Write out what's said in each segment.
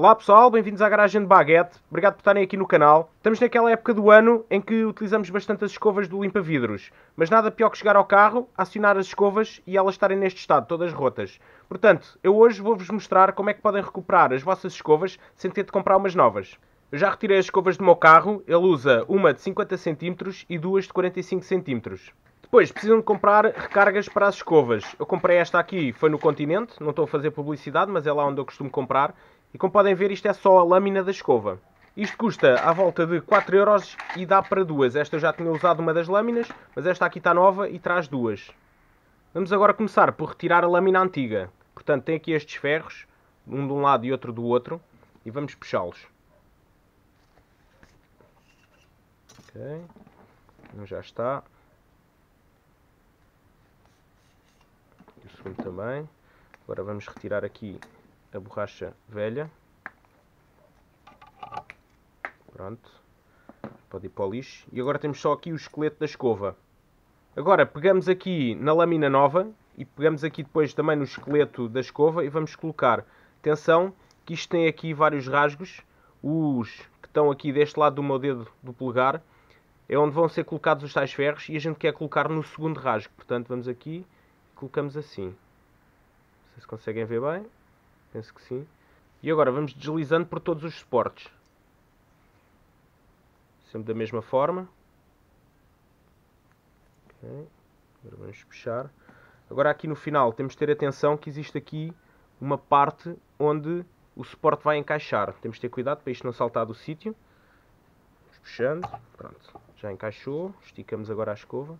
Olá pessoal, bem-vindos à Garagem de Baguete. Obrigado por estarem aqui no canal. Estamos naquela época do ano em que utilizamos bastante as escovas do limpa-vidros. Mas nada pior que chegar ao carro, acionar as escovas e elas estarem neste estado, todas rotas. Portanto, eu hoje vou-vos mostrar como é que podem recuperar as vossas escovas sem ter de comprar umas novas. Eu já retirei as escovas do meu carro, ele usa uma de 50 cm e duas de 45 cm. Depois, precisam de comprar recargas para as escovas. Eu comprei esta aqui, foi no Continente, não estou a fazer publicidade, mas é lá onde eu costumo comprar. E como podem ver, isto é só a lâmina da escova. Isto custa à volta de 4€ e dá para duas. Esta eu já tinha usado uma das lâminas, mas esta aqui está nova e traz duas. Vamos agora começar por retirar a lâmina antiga. Portanto, tem aqui estes ferros, um de um lado e outro do outro, e vamos puxá-los. Ok, um já está. E o segundo também. Agora vamos retirar aqui a borracha velha. Pronto. Pode ir para o lixo. E agora temos só aqui o esqueleto da escova. Agora pegamos aqui na lâmina nova e pegamos aqui depois também no esqueleto da escova e vamos colocar. Atenção que isto tem aqui vários rasgos. Os que estão aqui deste lado do meu dedo do polegar é onde vão ser colocados os tais ferros e a gente quer colocar no segundo rasgo. Portanto, vamos aqui e colocamos assim. Não sei se conseguem ver bem. Penso que sim. E agora vamos deslizando por todos os suportes. Sempre da mesma forma. Okay. Agora vamos puxar. Agora aqui no final temos de ter atenção que existe aqui uma parte onde o suporte vai encaixar. Temos de ter cuidado para isto não saltar do sítio. Puxando. Pronto. Já encaixou. Esticamos agora a escova.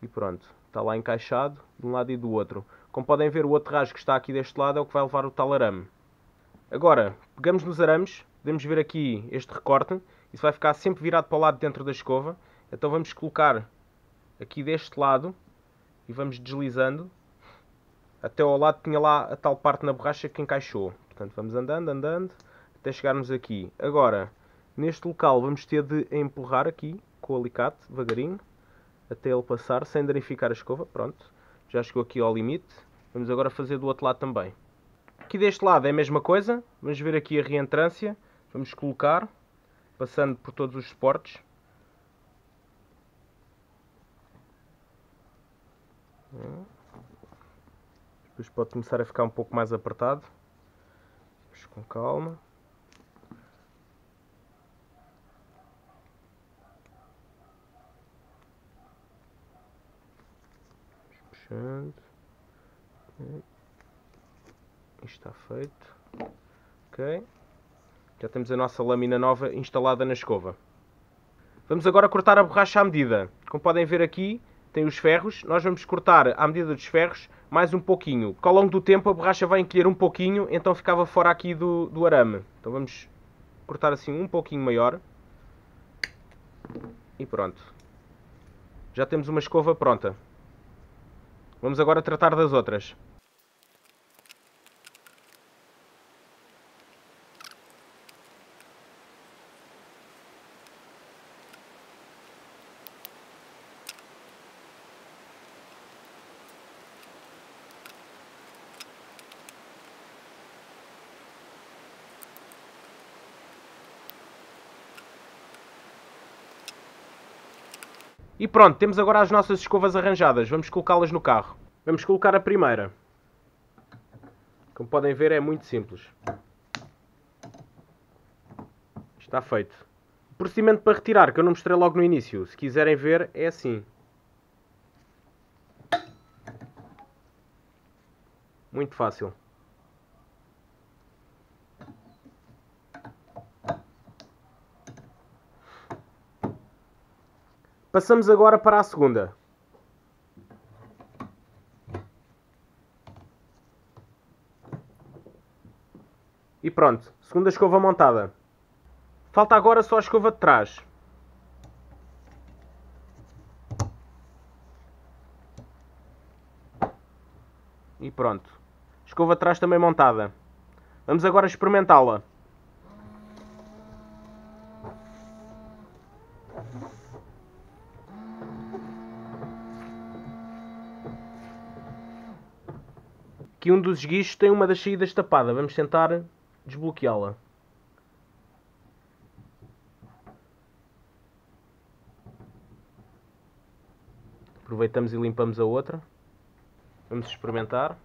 E pronto. Está lá encaixado de um lado e do outro. Como podem ver, o outro que está aqui deste lado é o que vai levar o tal arame. Agora, pegamos nos arames, podemos ver aqui este recorte, isso vai ficar sempre virado para o lado dentro da escova. Então vamos colocar aqui deste lado e vamos deslizando até ao lado tinha lá a tal parte na borracha que encaixou. Portanto, vamos andando, andando, até chegarmos aqui. Agora, neste local vamos ter de empurrar aqui com o alicate, devagarinho, até ele passar, sem danificar a escova. Pronto, já chegou aqui ao limite. Vamos agora fazer do outro lado também. Aqui deste lado é a mesma coisa. Vamos ver aqui a reentrância. Vamos colocar, passando por todos os suportes. Depois pode começar a ficar um pouco mais apertado. Vamos com calma. puxando. Isto está feito. Ok. Já temos a nossa lâmina nova instalada na escova. Vamos agora cortar a borracha à medida. Como podem ver aqui, tem os ferros. Nós vamos cortar à medida dos ferros mais um pouquinho. Porque ao longo do tempo a borracha vai encolher um pouquinho, então ficava fora aqui do, do arame. Então vamos cortar assim um pouquinho maior. E pronto. Já temos uma escova pronta. Vamos agora tratar das outras. E pronto, temos agora as nossas escovas arranjadas. Vamos colocá-las no carro. Vamos colocar a primeira. Como podem ver, é muito simples. Está feito. O procedimento para retirar, que eu não mostrei logo no início. Se quiserem ver, é assim. Muito fácil. Passamos agora para a segunda. E pronto, segunda escova montada. Falta agora só a escova de trás. E pronto. Escova de trás também montada. Vamos agora experimentá-la. Aqui um dos guichos tem uma das saídas tapada. Vamos tentar desbloqueá-la. Aproveitamos e limpamos a outra. Vamos experimentar.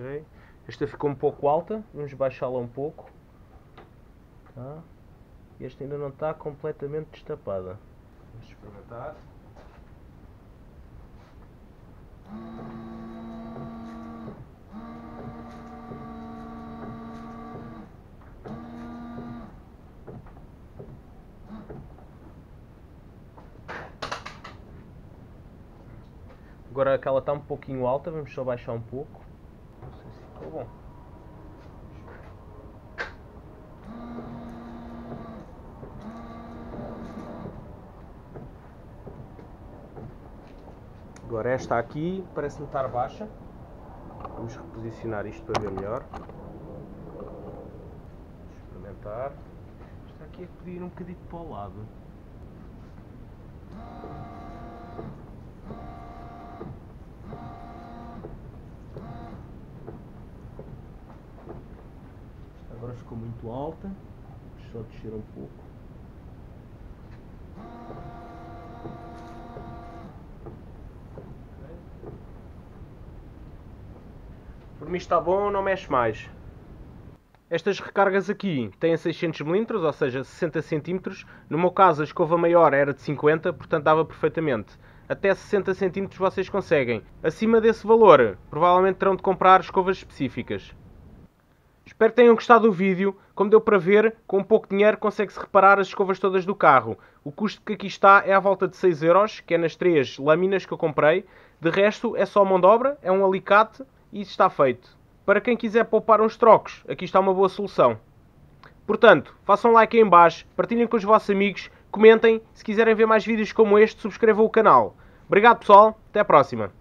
Okay. Esta ficou um pouco alta, vamos baixá-la um pouco. Tá. Esta ainda não está completamente destapada. Vamos experimentar. Agora aquela está um pouquinho alta, vamos só baixar um pouco. Ficou bom. Agora esta aqui parece-me estar baixa. Vamos reposicionar isto para ver melhor. Experimentar. Esta aqui é que podia ir um bocadinho para o lado. Esta agora ficou muito alta. Eu descer um pouco. Por mim está bom, não mexe mais. Estas recargas aqui têm 600mm, ou seja, 60cm. No meu caso, a escova maior era de 50, portanto dava perfeitamente. Até 60cm vocês conseguem. Acima desse valor, provavelmente terão de comprar escovas específicas. Espero que tenham gostado do vídeo. Como deu para ver, com pouco dinheiro consegue-se reparar as escovas todas do carro. O custo que aqui está é à volta de 6€, que é nas três lâminas que eu comprei. De resto, é só mão de obra, é um alicate e está feito. Para quem quiser poupar uns trocos, aqui está uma boa solução. Portanto, façam like aí em baixo, partilhem com os vossos amigos, comentem, se quiserem ver mais vídeos como este, subscrevam o canal. Obrigado pessoal, até a próxima.